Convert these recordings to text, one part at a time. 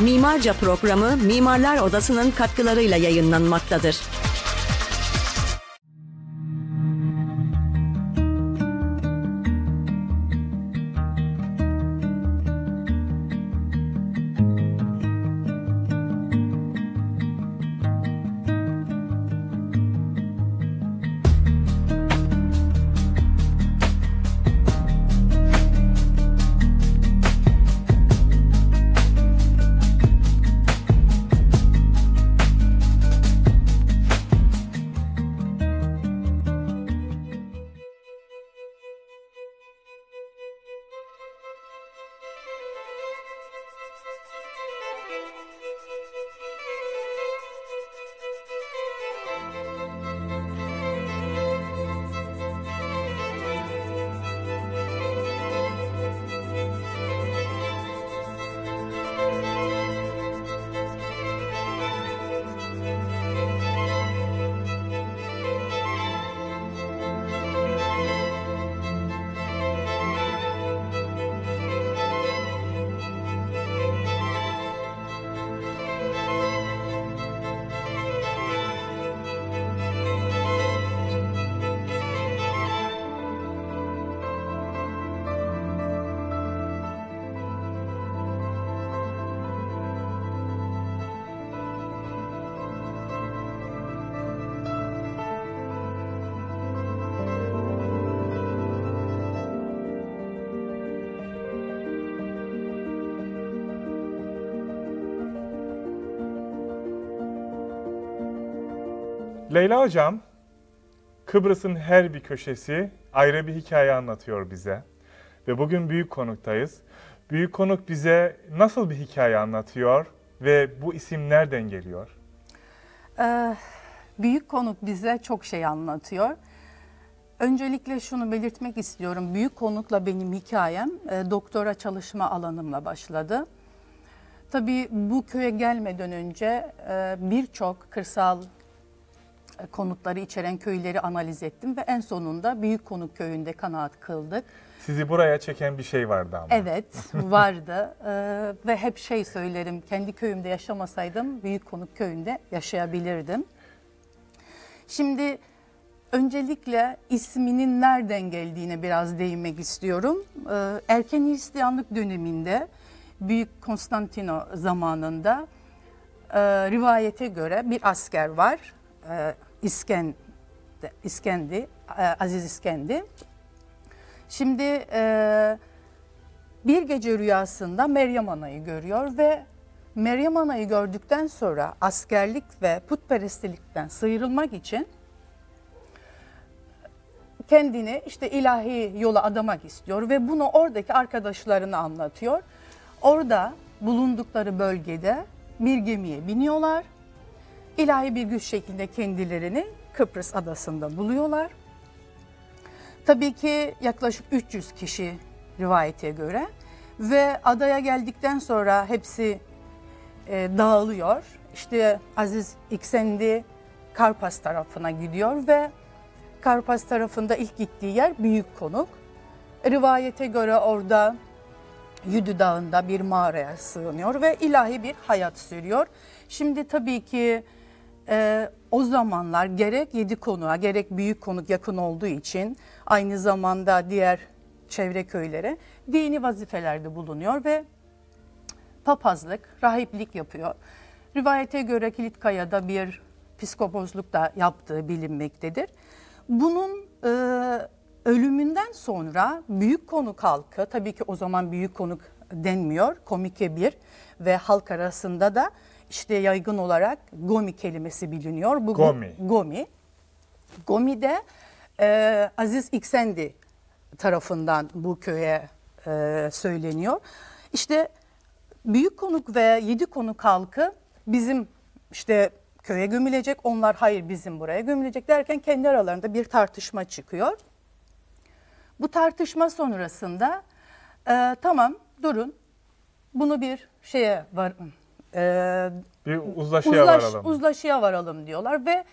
Mimarca programı Mimarlar Odası'nın katkılarıyla yayınlanmaktadır. Leyla Hocam, Kıbrıs'ın her bir köşesi ayrı bir hikaye anlatıyor bize. Ve bugün büyük konuktayız. Büyük konuk bize nasıl bir hikaye anlatıyor ve bu isim nereden geliyor? Ee, büyük konuk bize çok şey anlatıyor. Öncelikle şunu belirtmek istiyorum. Büyük konukla benim hikayem e, doktora çalışma alanımla başladı. Tabii bu köye gelmeden önce e, birçok kırsal konutları içeren köyleri analiz ettim ve en sonunda Büyük Konuk Köyü'nde kanaat kıldık. Sizi buraya çeken bir şey vardı ama. Evet vardı ee, ve hep şey söylerim kendi köyümde yaşamasaydım Büyük Konuk Köyü'nde yaşayabilirdim. Şimdi öncelikle isminin nereden geldiğine biraz değinmek istiyorum. Ee, erken Hristiyanlık döneminde Büyük Konstantino zamanında e, rivayete göre bir asker var. E, İskend, İskendi, e, Aziz İskendi. Şimdi e, bir gece rüyasında Meryem Ana'yı görüyor ve Meryem Ana'yı gördükten sonra askerlik ve putperestlikten sıyrılmak için kendini işte ilahi yola adamak istiyor ve bunu oradaki arkadaşlarına anlatıyor. Orada bulundukları bölgede bir gemiye biniyorlar. İlahi bir güç şeklinde kendilerini Kıbrıs adasında buluyorlar. Tabii ki yaklaşık 300 kişi rivayete göre ve adaya geldikten sonra hepsi e, dağılıyor. İşte Aziz İksendi Karpas tarafına gidiyor ve Karpas tarafında ilk gittiği yer Büyük Konuk. Rivayete göre orada Yüdü Dağı'nda bir mağaraya sığınıyor ve ilahi bir hayat sürüyor. Şimdi tabii ki e, o zamanlar gerek yedi konuğa gerek büyük konuk yakın olduğu için aynı zamanda diğer çevre köylere dini vazifelerde bulunuyor ve papazlık, rahiplik yapıyor. Rivayete göre Kilitkaya'da bir psikoposluk da yaptığı bilinmektedir. Bunun e, ölümünden sonra büyük konuk halkı, tabii ki o zaman büyük konuk denmiyor, komike bir ve halk arasında da işte yaygın olarak Gomi kelimesi biliniyor. Bu Gomi. Gomi. Gomi de e, Aziz İksendi tarafından bu köye e, söyleniyor. İşte büyük konuk ve yedi konuk halkı bizim işte köye gömülecek, onlar hayır bizim buraya gömülecek derken kendi aralarında bir tartışma çıkıyor. Bu tartışma sonrasında e, tamam durun bunu bir şeye var e, bir uzlaşıya uzlaş, varalım. Uzlaşıya varalım diyorlar ve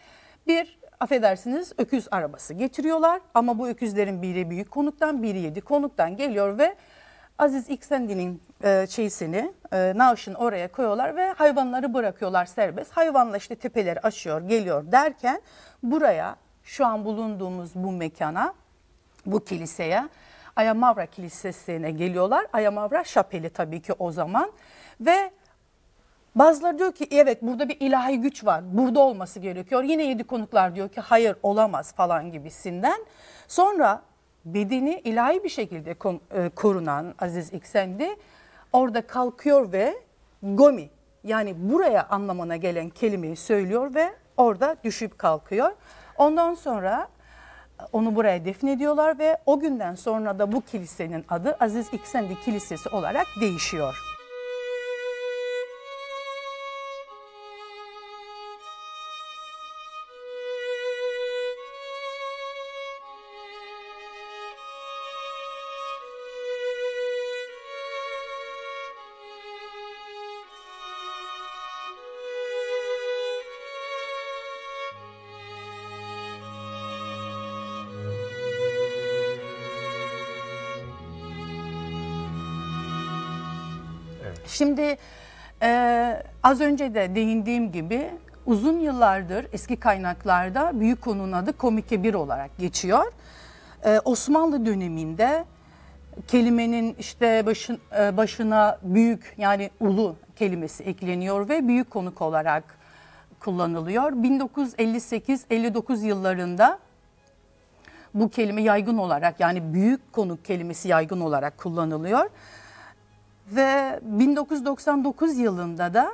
bir affedersiniz öküz arabası getiriyorlar ama bu öküzlerin biri büyük konuktan biri yedi konuktan geliyor ve Aziz İksendi'nin e, şeysini, e, naaşını oraya koyuyorlar ve hayvanları bırakıyorlar serbest. Hayvanla işte tepeleri aşıyor, geliyor derken buraya şu an bulunduğumuz bu mekana, bu kiliseye Ayamavra Kilisesi'ne geliyorlar. Ayamavra şapeli tabii ki o zaman ve Bazıları diyor ki evet burada bir ilahi güç var. Burada olması gerekiyor. Yine yedi konuklar diyor ki hayır olamaz falan gibisinden. Sonra bedeni ilahi bir şekilde e, korunan Aziz İksendi orada kalkıyor ve gomi yani buraya anlamına gelen kelimeyi söylüyor ve orada düşüp kalkıyor. Ondan sonra e, onu buraya defnediyorlar ve o günden sonra da bu kilisenin adı Aziz İksendi Kilisesi olarak değişiyor. Şimdi e, az önce de değindiğim gibi uzun yıllardır eski kaynaklarda büyük konunun adı Komike 1 olarak geçiyor. E, Osmanlı döneminde kelimenin işte başın, e, başına büyük yani ulu kelimesi ekleniyor ve büyük konuk olarak kullanılıyor. 1958-59 yıllarında bu kelime yaygın olarak yani büyük konuk kelimesi yaygın olarak kullanılıyor. Ve 1999 yılında da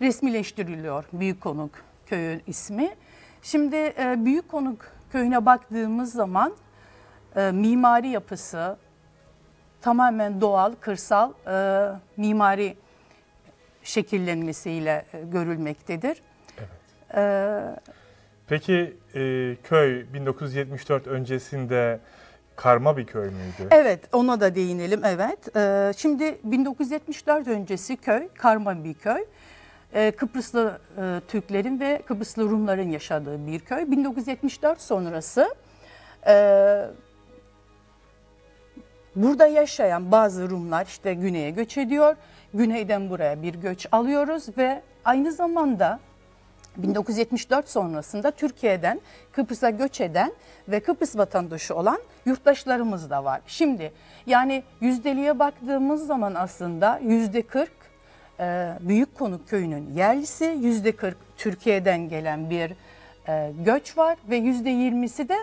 resmileştiriliyor Büyük Konuk Köyü ismi. Şimdi e, Büyük Konuk Köyü'ne baktığımız zaman e, mimari yapısı tamamen doğal, kırsal e, mimari şekillenmesiyle e, görülmektedir. Evet. E, Peki e, köy 1974 öncesinde Karma bir köy müydü? Evet ona da değinelim evet. Ee, şimdi 1974 öncesi köy karma bir köy. Ee, Kıbrıslı e, Türklerin ve Kıbrıslı Rumların yaşadığı bir köy. 1974 sonrası e, burada yaşayan bazı Rumlar işte güneye göç ediyor. Güneyden buraya bir göç alıyoruz ve aynı zamanda 1974 sonrasında Türkiye'den Kıbrıs'a göç eden ve Kıbrıs vatandaşı olan yurttaşlarımız da var. Şimdi yani yüzdeliğe baktığımız zaman aslında yüzde 40 e, Büyük Konuk Köyü'nün yerlisi, yüzde 40 Türkiye'den gelen bir e, göç var ve yüzde 20'si de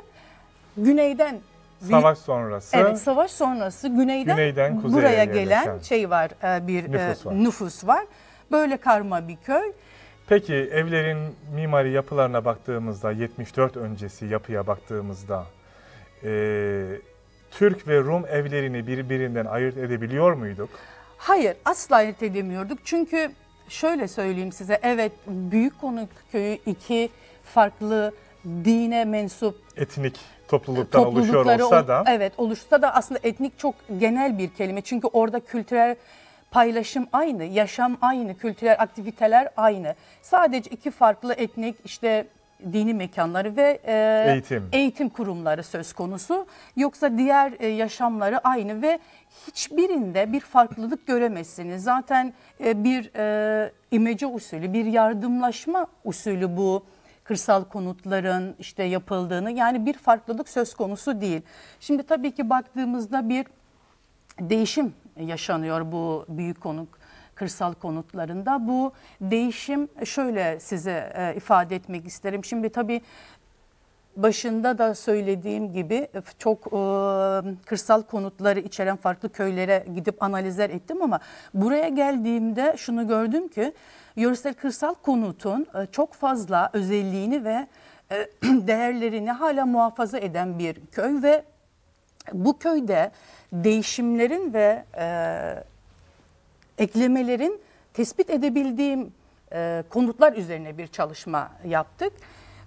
güneyden Savaş sonrası. Evet, savaş sonrası güneyden, güneyden buraya gelen şey var, e, bir nüfus var. nüfus var. Böyle karma bir köy. Peki evlerin mimari yapılarına baktığımızda 74 öncesi yapıya baktığımızda e, Türk ve Rum evlerini birbirinden ayırt edebiliyor muyduk? Hayır asla ayırt edemiyorduk. Çünkü şöyle söyleyeyim size evet Büyük Konuk Köyü iki farklı dine mensup etnik topluluktan oluşuyor olsa da. Evet oluşsa da aslında etnik çok genel bir kelime. Çünkü orada kültürel paylaşım aynı, yaşam aynı, kültürel aktiviteler aynı. Sadece iki farklı etnik işte dini mekanları ve e, eğitim. eğitim kurumları söz konusu. Yoksa diğer e, yaşamları aynı ve hiçbirinde bir farklılık göremezsiniz. Zaten e, bir e, imece usulü, bir yardımlaşma usulü bu kırsal konutların işte yapıldığını yani bir farklılık söz konusu değil. Şimdi tabii ki baktığımızda bir değişim yaşanıyor bu büyük konuk kırsal konutlarında. Bu değişim şöyle size e, ifade etmek isterim. Şimdi tabii başında da söylediğim gibi çok e, kırsal konutları içeren farklı köylere gidip analizler ettim ama buraya geldiğimde şunu gördüm ki yöresel kırsal konutun e, çok fazla özelliğini ve e, değerlerini hala muhafaza eden bir köy ve bu köyde değişimlerin ve e, eklemelerin tespit edebildiğim e, konutlar üzerine bir çalışma yaptık.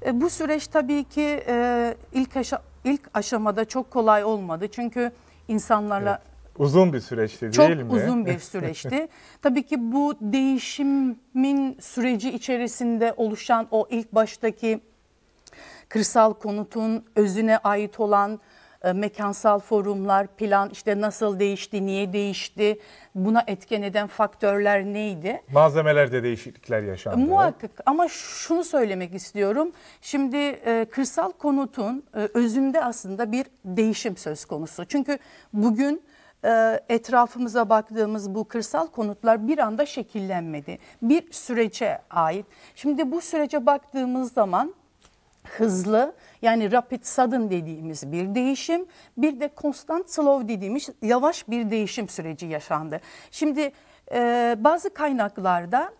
E, bu süreç tabii ki e, ilk, aşa ilk aşamada çok kolay olmadı. Çünkü insanlarla... Evet. Uzun bir süreçti değil mi? Çok uzun bir süreçti. Tabii ki bu değişimin süreci içerisinde oluşan o ilk baştaki kırsal konutun özüne ait olan e, mekansal forumlar, plan işte nasıl değişti, niye değişti, buna etken eden faktörler neydi? Malzemelerde değişiklikler yaşandı. Muhakkak ama şunu söylemek istiyorum. Şimdi e, kırsal konutun e, özünde aslında bir değişim söz konusu. Çünkü bugün etrafımıza baktığımız bu kırsal konutlar bir anda şekillenmedi. Bir sürece ait. Şimdi bu sürece baktığımız zaman hızlı yani rapid sudden dediğimiz bir değişim bir de constant slow dediğimiz yavaş bir değişim süreci yaşandı. Şimdi e, bazı kaynaklarda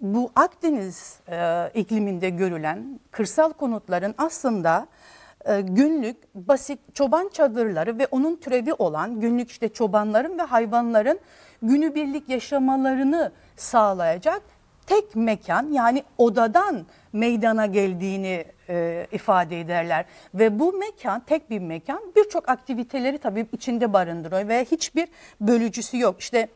bu Akdeniz e, ikliminde görülen kırsal konutların aslında e, günlük basit çoban çadırları ve onun türevi olan günlük işte çobanların ve hayvanların günübirlik yaşamalarını sağlayacak tek mekan yani odadan meydana geldiğini e, ifade ederler. Ve bu mekan tek bir mekan birçok aktiviteleri tabii içinde barındırıyor ve hiçbir bölücüsü yok. İşte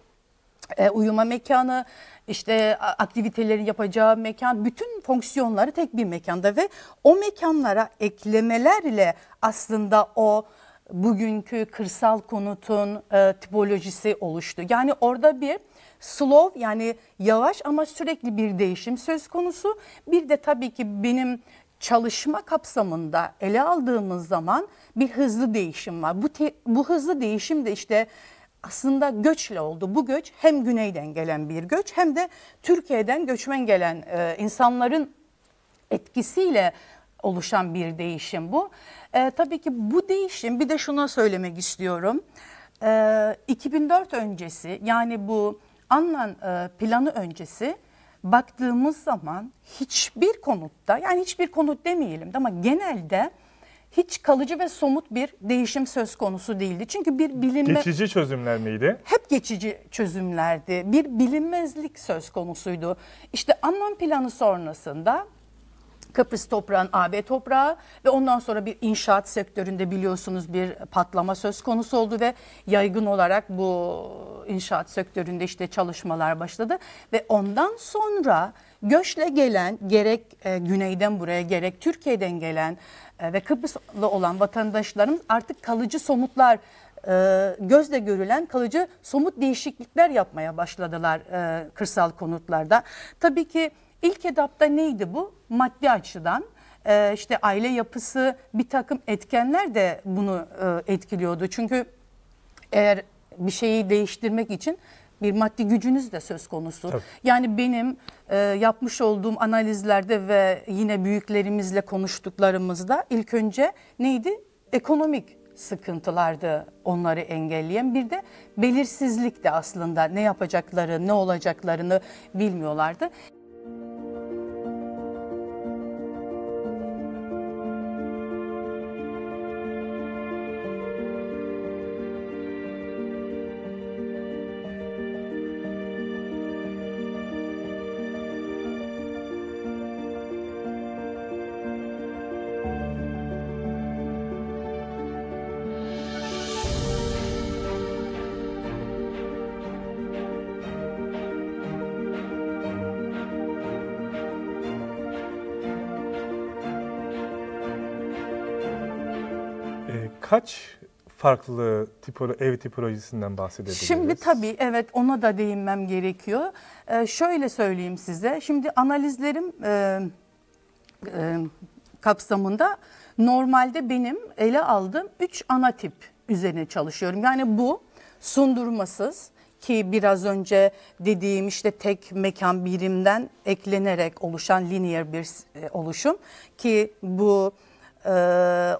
e, uyuma mekanı, işte aktiviteleri yapacağı mekan, bütün fonksiyonları tek bir mekanda ve o mekanlara eklemelerle aslında o bugünkü kırsal konutun e, tipolojisi oluştu. Yani orada bir slow yani yavaş ama sürekli bir değişim söz konusu. Bir de tabii ki benim çalışma kapsamında ele aldığımız zaman bir hızlı değişim var. Bu te, bu hızlı değişim de işte aslında göçle oldu. Bu göç hem güneyden gelen bir göç hem de Türkiye'den göçmen gelen e, insanların etkisiyle oluşan bir değişim bu. E, tabii ki bu değişim bir de şuna söylemek istiyorum. E, 2004 öncesi yani bu Annan e, planı öncesi baktığımız zaman hiçbir konutta yani hiçbir konut demeyelim de ama genelde hiç kalıcı ve somut bir değişim söz konusu değildi. Çünkü bir bilinme... Geçici çözümler miydi? Hep geçici çözümlerdi. Bir bilinmezlik söz konusuydu. İşte Annan planı sonrasında Kıbrıs toprağın AB toprağı ve ondan sonra bir inşaat sektöründe biliyorsunuz bir patlama söz konusu oldu ve yaygın olarak bu inşaat sektöründe işte çalışmalar başladı ve ondan sonra göçle gelen gerek e, güneyden buraya gerek Türkiye'den gelen e, ve Kıbrıslı olan vatandaşlarımız artık kalıcı somutlar e, gözle görülen kalıcı somut değişiklikler yapmaya başladılar e, kırsal konutlarda. Tabii ki İlk etapta neydi bu? Maddi açıdan e, işte aile yapısı bir takım etkenler de bunu e, etkiliyordu. Çünkü eğer bir şeyi değiştirmek için bir maddi gücünüz de söz konusu. Tabii. Yani benim e, yapmış olduğum analizlerde ve yine büyüklerimizle konuştuklarımızda ilk önce neydi? Ekonomik sıkıntılardı onları engelleyen. Bir de belirsizlik de aslında ne yapacakları, ne olacaklarını bilmiyorlardı. Kaç farklı tipolo ev tipolojisinden bahsedebiliriz? Şimdi tabii evet ona da değinmem gerekiyor. Ee, şöyle söyleyeyim size. Şimdi analizlerim e, e, kapsamında normalde benim ele aldığım 3 ana tip üzerine çalışıyorum. Yani bu sundurmasız ki biraz önce dediğim işte tek mekan birimden eklenerek oluşan lineer bir e, oluşum ki bu e,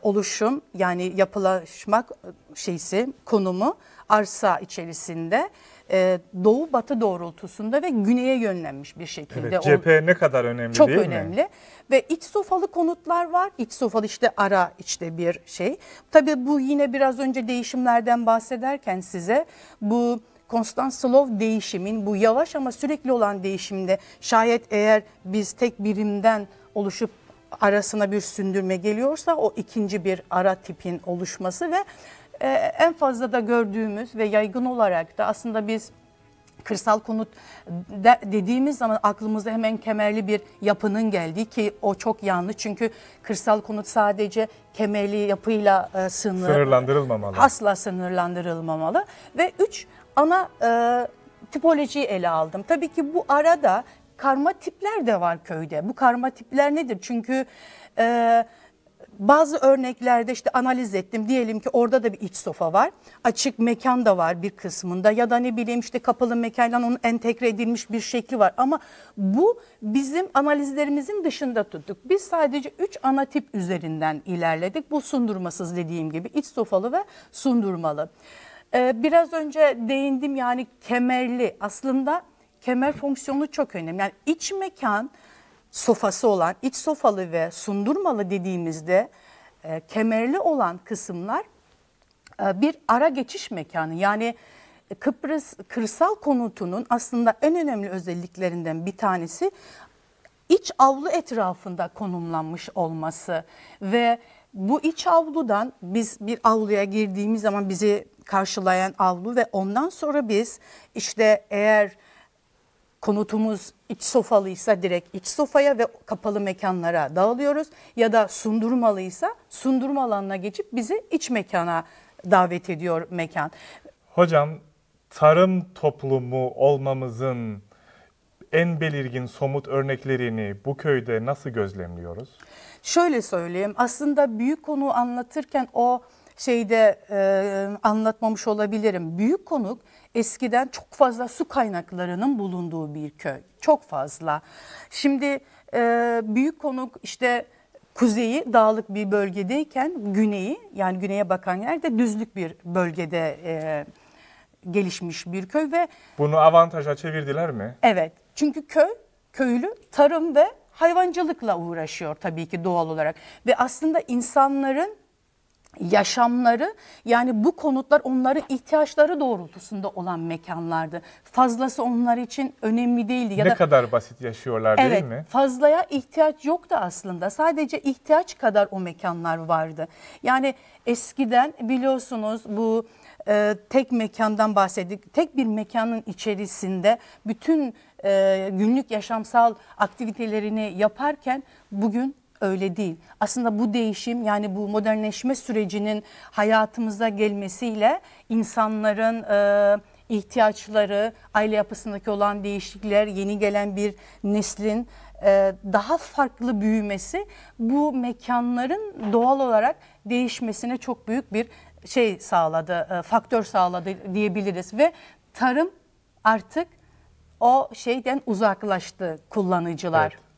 oluşum yani yapılaşmak şeysi konumu arsa içerisinde e, doğu batı doğrultusunda ve güneye yönlenmiş bir şekilde. Evet, cephe ne kadar önemli Çok değil önemli. mi? Ve iç sofalı konutlar var. İç sofalı işte ara içte bir şey. Tabii bu yine biraz önce değişimlerden bahsederken size bu constant slow değişimin bu yavaş ama sürekli olan değişimde şayet eğer biz tek birimden oluşup arasına bir sündürme geliyorsa o ikinci bir ara tipin oluşması ve e, en fazla da gördüğümüz ve yaygın olarak da aslında biz kırsal konut de, dediğimiz zaman aklımıza hemen kemerli bir yapının geldiği ki o çok yanlış. Çünkü kırsal konut sadece kemerli yapıyla e, sınır, Sınırlandırılmamalı. asla sınırlandırılmamalı. Ve üç ana e, tipolojiyi ele aldım. Tabii ki bu arada karma tipler de var köyde. Bu karma tipler nedir? Çünkü e, bazı örneklerde işte analiz ettim. Diyelim ki orada da bir iç sofa var. Açık mekan da var bir kısmında ya da ne bileyim işte kapalı mekanla onun entegre edilmiş bir şekli var. Ama bu bizim analizlerimizin dışında tuttuk. Biz sadece 3 ana tip üzerinden ilerledik. Bu sundurmasız dediğim gibi iç sofalı ve sundurmalı. Ee, biraz önce değindim yani kemerli aslında kemer fonksiyonu çok önemli. Yani iç mekan sofası olan iç sofalı ve sundurmalı dediğimizde e, kemerli olan kısımlar e, bir ara geçiş mekanı. Yani Kıbrıs kırsal konutunun aslında en önemli özelliklerinden bir tanesi iç avlu etrafında konumlanmış olması ve bu iç avludan biz bir avluya girdiğimiz zaman bizi karşılayan avlu ve ondan sonra biz işte eğer konutumuz iç sofalıysa direkt iç sofaya ve kapalı mekanlara dağılıyoruz ya da sundurmalıysa sundurma alanına geçip bizi iç mekana davet ediyor mekan. Hocam tarım toplumu olmamızın en belirgin somut örneklerini bu köyde nasıl gözlemliyoruz? Şöyle söyleyeyim aslında büyük konu anlatırken o şeyde e, anlatmamış olabilirim. Büyük konuk eskiden çok fazla su kaynaklarının bulunduğu bir köy. Çok fazla. Şimdi e, büyük konuk işte kuzeyi dağlık bir bölgedeyken güneyi yani güneye bakan yerde düzlük bir bölgede e, gelişmiş bir köy ve Bunu avantaja çevirdiler mi? evet çünkü köy köylü tarım ve hayvancılıkla uğraşıyor tabii ki doğal olarak ve aslında insanların yaşamları yani bu konutlar onların ihtiyaçları doğrultusunda olan mekanlardı. Fazlası onlar için önemli değildi. Ya ne da, kadar basit yaşıyorlar değil evet, mi? fazlaya ihtiyaç yoktu aslında. Sadece ihtiyaç kadar o mekanlar vardı. Yani eskiden biliyorsunuz bu e, tek mekandan bahsettik. Tek bir mekanın içerisinde bütün e, günlük yaşamsal aktivitelerini yaparken bugün öyle değil. Aslında bu değişim yani bu modernleşme sürecinin hayatımıza gelmesiyle insanların e, ihtiyaçları, aile yapısındaki olan değişiklikler, yeni gelen bir neslin e, daha farklı büyümesi bu mekanların doğal olarak değişmesine çok büyük bir şey sağladı, e, faktör sağladı diyebiliriz ve tarım artık o şeyden uzaklaştı kullanıcılar. Evet.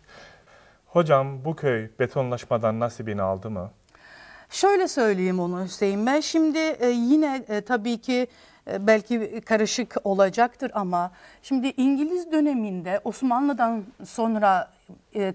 Hocam bu köy betonlaşmadan nasibini aldı mı? Şöyle söyleyeyim onu Hüseyin Bey. Şimdi e, yine e, tabii ki e, belki karışık olacaktır ama şimdi İngiliz döneminde Osmanlı'dan sonra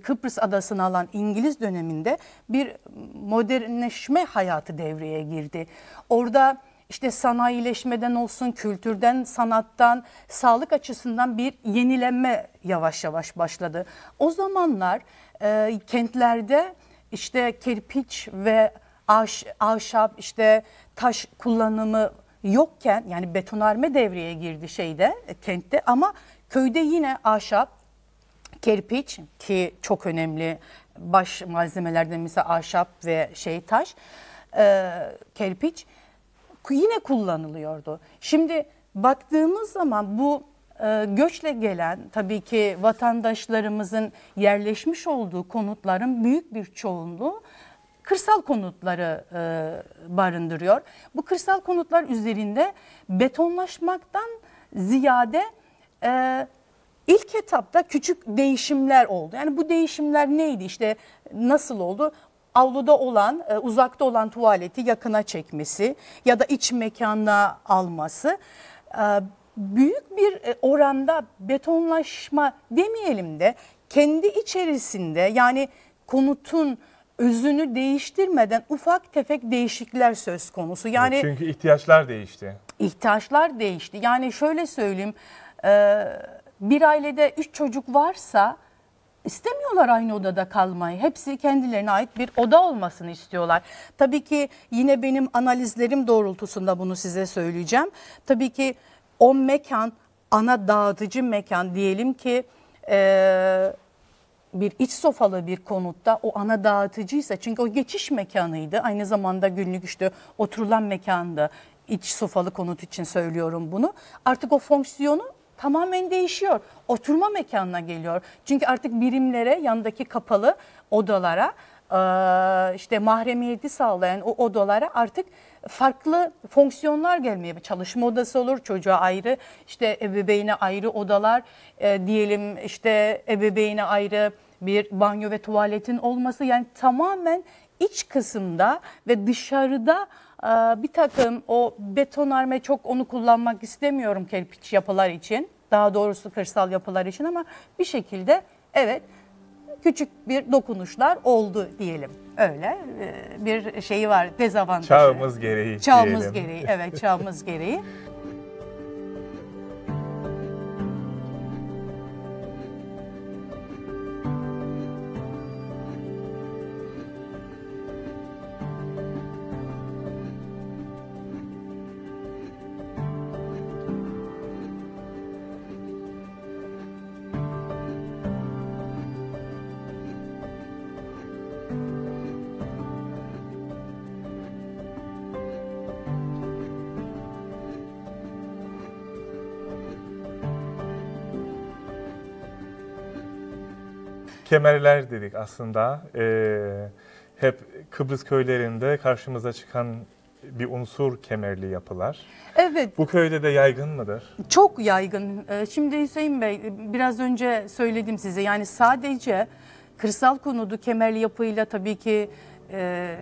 Kıbrıs adasını alan İngiliz döneminde bir modernleşme hayatı devreye girdi. Orada işte sanayileşmeden olsun, kültürden, sanattan, sağlık açısından bir yenilenme yavaş yavaş başladı. O zamanlar e, kentlerde işte kirpiç ve ahş, ahşap işte taş kullanımı yokken yani betonarme devreye girdi şeyde e, kentte ama köyde yine ahşap, kerpiç ki çok önemli baş malzemelerden mesela ahşap ve şey taş, e, kerpiç yine kullanılıyordu. Şimdi baktığımız zaman bu e, göçle gelen tabii ki vatandaşlarımızın yerleşmiş olduğu konutların büyük bir çoğunluğu kırsal konutları e, barındırıyor. Bu kırsal konutlar üzerinde betonlaşmaktan ziyade e, ilk etapta küçük değişimler oldu. Yani bu değişimler neydi işte nasıl oldu? Avluda olan, e, uzakta olan tuvaleti yakına çekmesi ya da iç mekana alması e, büyük bir e, oranda betonlaşma demeyelim de kendi içerisinde yani konutun özünü değiştirmeden ufak tefek değişiklikler söz konusu. Yani Çünkü ihtiyaçlar değişti. ihtiyaçlar değişti. Yani şöyle söyleyeyim bir ailede üç çocuk varsa istemiyorlar aynı odada kalmayı. Hepsi kendilerine ait bir oda olmasını istiyorlar. Tabii ki yine benim analizlerim doğrultusunda bunu size söyleyeceğim. Tabii ki o mekan ana dağıtıcı mekan diyelim ki e, bir iç sofalı bir konutta o ana dağıtıcıysa çünkü o geçiş mekanıydı. Aynı zamanda günlük işte oturulan mekandı. İç sofalı konut için söylüyorum bunu. Artık o fonksiyonu tamamen değişiyor. Oturma mekanına geliyor. Çünkü artık birimlere, yandaki kapalı odalara işte mahremiyeti sağlayan o odalara artık farklı fonksiyonlar gelmeye çalışma odası olur çocuğa ayrı işte ebeveyne ayrı odalar e, diyelim işte ebeveyne ayrı bir banyo ve tuvaletin olması yani tamamen iç kısımda ve dışarıda bir takım o betonarme çok onu kullanmak istemiyorum kerpiç yapılar için daha doğrusu kırsal yapılar için ama bir şekilde evet küçük bir dokunuşlar oldu diyelim. Öyle e, bir şeyi var dezavantajı. Çağımız gereği Çağımız diyelim. gereği evet çağımız gereği. Kemerler dedik aslında. Ee, hep Kıbrıs köylerinde karşımıza çıkan bir unsur kemerli yapılar. Evet Bu köyde de yaygın mıdır? Çok yaygın. Ee, Şimdi Hüseyin Bey biraz önce söyledim size yani sadece kırsal konudu kemerli yapıyla tabii ki e,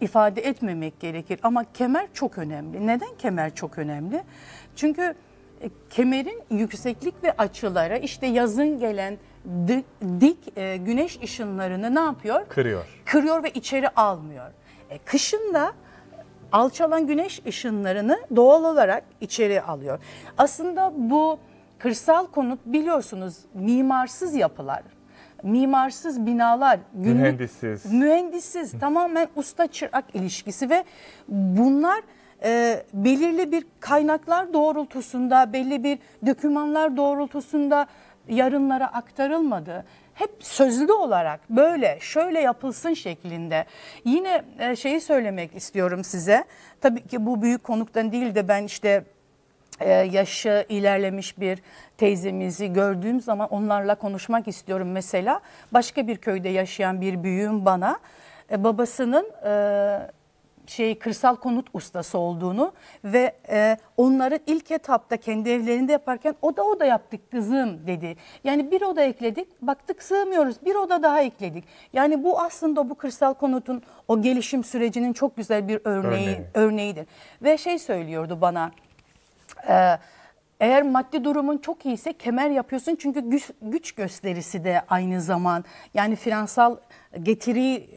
ifade etmemek gerekir ama kemer çok önemli. Neden kemer çok önemli? Çünkü e, kemerin yükseklik ve açıları işte yazın gelen dik, dik e, güneş ışınlarını ne yapıyor? Kırıyor. kırıyor ve içeri almıyor. E, kışın da alçalan güneş ışınlarını doğal olarak içeri alıyor. Aslında bu kırsal konut biliyorsunuz mimarsız yapılar, mimarsız binalar, günlük Mühendissiz. mühendissiz tamamen usta çırak ilişkisi ve bunlar e, belirli bir kaynaklar doğrultusunda, belli bir dokümanlar doğrultusunda yarınlara aktarılmadı. Hep sözlü olarak böyle şöyle yapılsın şeklinde. Yine e, şeyi söylemek istiyorum size. Tabii ki bu büyük konuktan değil de ben işte e, yaşı ilerlemiş bir teyzemizi gördüğüm zaman onlarla konuşmak istiyorum mesela. Başka bir köyde yaşayan bir büyüğüm bana e, babasının e, şey kırsal konut ustası olduğunu ve e, onların ilk etapta kendi evlerinde yaparken oda oda yaptık kızım dedi. Yani bir oda ekledik baktık sığmıyoruz bir oda daha ekledik. Yani bu aslında bu kırsal konutun o gelişim sürecinin çok güzel bir örneği, Örneği. örneğidir. Ve şey söylüyordu bana ee, eğer maddi durumun çok iyiyse kemer yapıyorsun çünkü güç, güç gösterisi de aynı zaman yani finansal getiri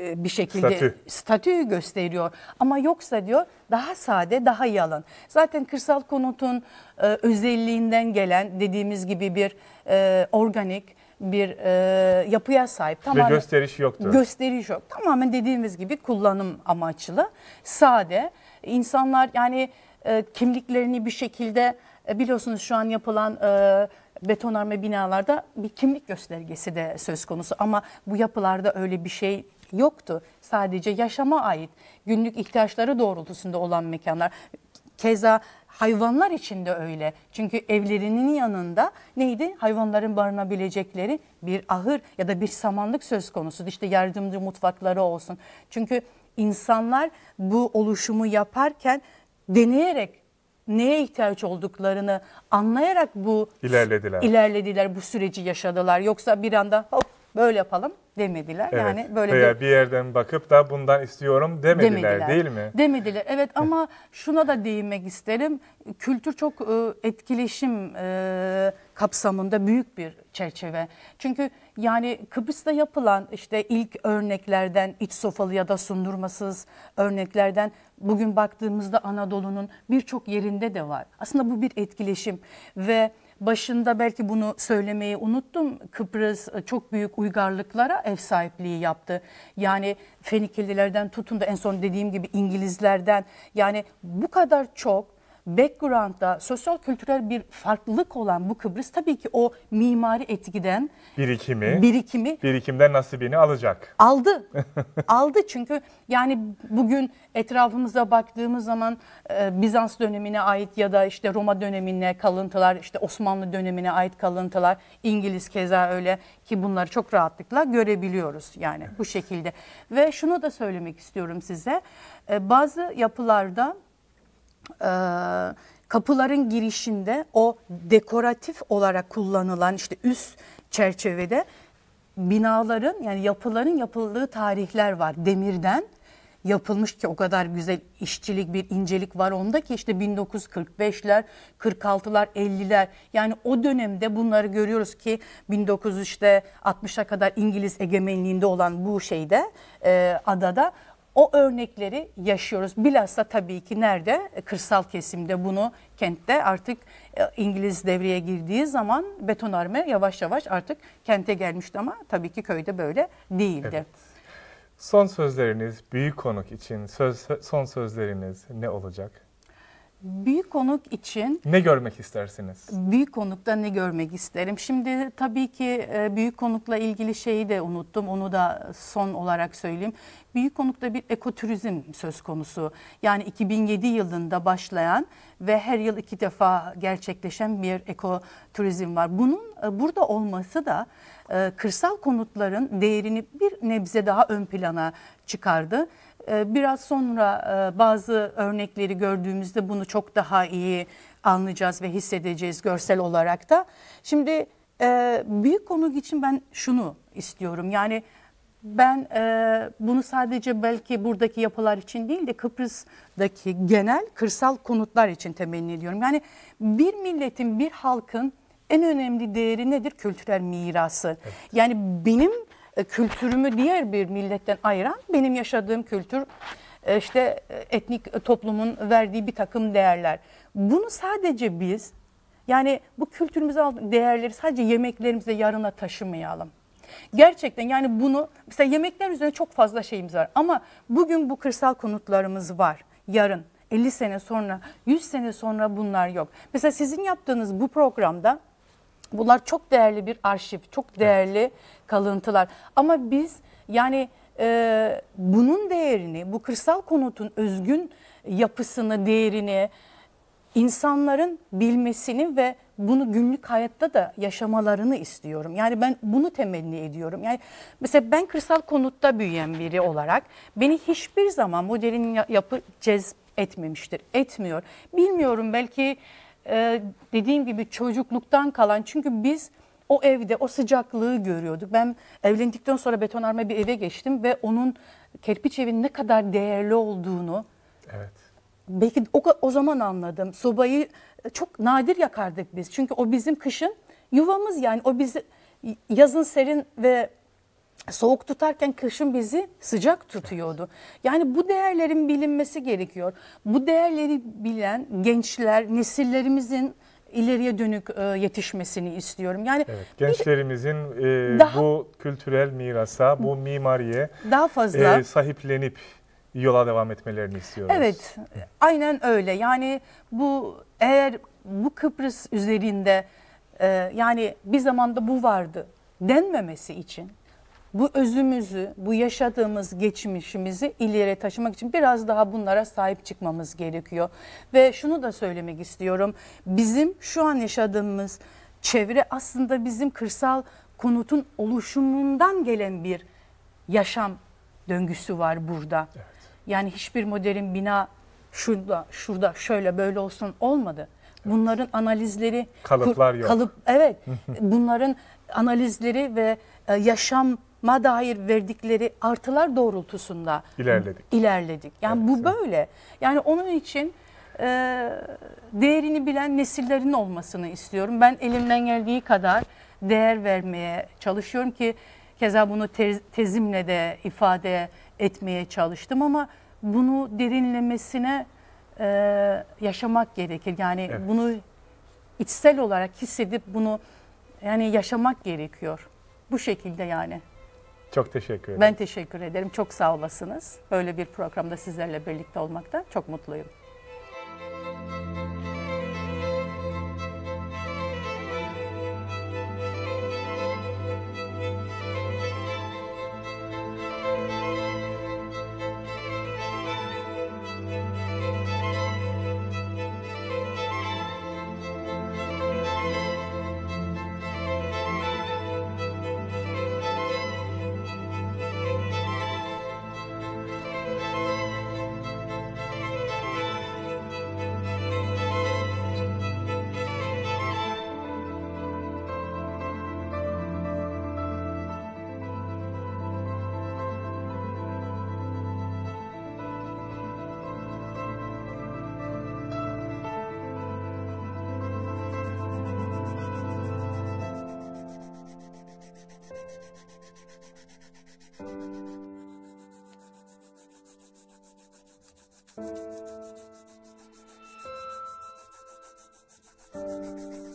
e, bir şekilde Statü. statüyü gösteriyor. Ama yoksa diyor daha sade, daha yalın. Zaten kırsal konutun e, özelliğinden gelen dediğimiz gibi bir e, organik bir e, yapıya sahip. Ve Tamamen gösteriş yoktur. gösteriş yok. Tamamen dediğimiz gibi kullanım amaçlı, sade. İnsanlar yani e, kimliklerini bir şekilde biliyorsunuz şu an yapılan e, betonarme binalarda bir kimlik göstergesi de söz konusu ama bu yapılarda öyle bir şey yoktu. Sadece yaşama ait günlük ihtiyaçları doğrultusunda olan mekanlar. Keza hayvanlar için de öyle. Çünkü evlerinin yanında neydi? Hayvanların barınabilecekleri bir ahır ya da bir samanlık söz konusu. İşte yardımcı mutfakları olsun. Çünkü insanlar bu oluşumu yaparken deneyerek neye ihtiyaç olduklarını anlayarak bu İlerlediler. ilerlediler bu süreci yaşadılar. Yoksa bir anda hop böyle yapalım demediler. Evet. Yani böyle Veya bir bir yerden bakıp da bundan istiyorum demediler, demediler. değil mi? Demediler. Evet ama şuna da değinmek isterim. Kültür çok e, etkileşim e, kapsamında büyük bir çerçeve. Çünkü yani Kıbrıs'ta yapılan işte ilk örneklerden iç sofalı ya da sundurmasız örneklerden bugün baktığımızda Anadolu'nun birçok yerinde de var. Aslında bu bir etkileşim ve Başında belki bunu söylemeyi unuttum. Kıbrıs e, çok büyük uygarlıklara ev sahipliği yaptı. Yani Fenikelilerden tutun da en son dediğim gibi İngilizlerden yani bu kadar çok background'da sosyal kültürel bir farklılık olan bu Kıbrıs tabii ki o mimari etkiden Birikimi, birikimi birikimden nasibini alacak. aldı. aldı çünkü yani bugün etrafımıza baktığımız zaman e, Bizans dönemine ait ya da işte Roma dönemine kalıntılar, işte Osmanlı dönemine ait kalıntılar, İngiliz keza öyle ki bunları çok rahatlıkla görebiliyoruz yani bu şekilde. Ve şunu da söylemek istiyorum size. E, bazı yapılarda e, kapıların girişinde o dekoratif olarak kullanılan işte üst çerçevede binaların yani yapıların yapıldığı tarihler var. Demirden yapılmış ki o kadar güzel işçilik bir incelik var onda ki işte 1945'ler 46'lar 50'ler yani o dönemde bunları görüyoruz ki 1900 işte 60'a kadar İngiliz egemenliğinde olan bu şeyde e, adada o örnekleri yaşıyoruz. Bilhassa tabii ki nerede? Kırsal kesimde bunu kentte artık e, İngiliz devreye girdiği zaman betonarme yavaş yavaş artık kente gelmişti ama tabii ki köyde böyle değildi. Evet. Son sözleriniz büyük konuk için söz, son sözleriniz ne olacak? Büyük konuk için Ne görmek istersiniz? büyük konukta ne görmek isterim? Şimdi tabii ki e, büyük konukla ilgili şeyi de unuttum. Onu da son olarak söyleyeyim. Büyük konukta bir ekoturizm söz konusu. Yani 2007 yılında başlayan ve her yıl iki defa gerçekleşen bir ekoturizm var. Bunun e, burada olması da e, kırsal konutların değerini bir nebze daha ön plana çıkardı. E, Biraz sonra e, bazı örnekleri gördüğümüzde bunu çok daha iyi anlayacağız ve hissedeceğiz görsel olarak da. Şimdi e, büyük konuk için ben şunu istiyorum. Yani ben e, bunu sadece belki buradaki yapılar için değil de Kıbrıs'daki genel kırsal konutlar için temenni ediyorum. Yani bir milletin, bir halkın en önemli değeri nedir? Kültürel mirası. Yani benim kültürümü diğer bir milletten ayıran benim yaşadığım kültür e, işte e, etnik toplumun verdiği bir takım değerler. Bunu sadece biz yani bu kültürümüze değerleri sadece yemeklerimizde yarına taşımayalım. Gerçekten yani bunu mesela yemekler üzerine çok fazla şeyimiz var ama bugün bu kırsal konutlarımız var. Yarın 50 sene sonra 100 sene sonra bunlar yok. Mesela sizin yaptığınız bu programda Bunlar çok değerli bir arşiv, çok değerli kalıntılar. Ama biz yani e, bunun değerini, bu kırsal konutun özgün yapısını, değerini insanların bilmesini ve bunu günlük hayatta da yaşamalarını istiyorum. Yani ben bunu temenni ediyorum. Yani mesela ben kırsal konutta büyüyen biri olarak beni hiçbir zaman modern ya- yapı cezb etmemiştir, etmiyor. Bilmiyorum belki e, dediğim gibi çocukluktan kalan çünkü biz o evde o sıcaklığı görüyorduk. Ben evlendikten sonra betonarme bir eve geçtim ve onun kerpiç evin ne kadar değerli olduğunu Evet. belki o, o zaman anladım. Sobayı çok nadir yakardık biz. Çünkü o bizim kışın yuvamız yani o bizi yazın serin ve soğuk tutarken kışın bizi sıcak tutuyordu. Yani bu değerlerin bilinmesi gerekiyor. Bu değerleri bilen gençler, nesillerimizin ileriye dönük e, yetişmesini istiyorum. Yani Evet, gençlerimizin e, Daha- bu kültürel mirasa, bu mimariye daha fazla e, sahiplenip yola devam etmelerini istiyoruz. Evet, aynen öyle. Yani bu eğer bu Kıbrıs üzerinde e, yani bir zamanda bu vardı denmemesi için bu özümüzü, bu yaşadığımız geçmişimizi ileriye taşımak için biraz daha bunlara sahip çıkmamız gerekiyor. Ve şunu da söylemek istiyorum. Bizim şu an yaşadığımız çevre aslında bizim kırsal konutun oluşumundan gelen bir yaşam döngüsü var burada. Yani hiçbir modern bina şurada, şurada şöyle böyle olsun olmadı. Bunların analizleri Kalıplar kur- yok. Kalıp evet. bunların analizleri ve e, yaşama dair verdikleri artılar doğrultusunda İlerledik. ilerledik. Yani Evet, bu böyle. Yani onun için e, değerini bilen nesillerin olmasını istiyorum. Ben elimden geldiği kadar değer vermeye çalışıyorum ki keza bunu tez- tezimle de ifade etmeye çalıştım ama bunu derinlemesine e, yaşamak gerekir. Yani Evet. bunu içsel olarak hissedip bunu yani yaşamak gerekiyor. Bu şekilde yani. Çok teşekkür ederim. Ben teşekkür ederim. Çok sağ olasınız. Böyle bir programda sizlerle birlikte olmaktan çok mutluyum. Thank you.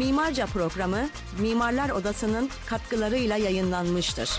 Mimarca programı Mimarlar Odası'nın katkılarıyla yayınlanmıştır.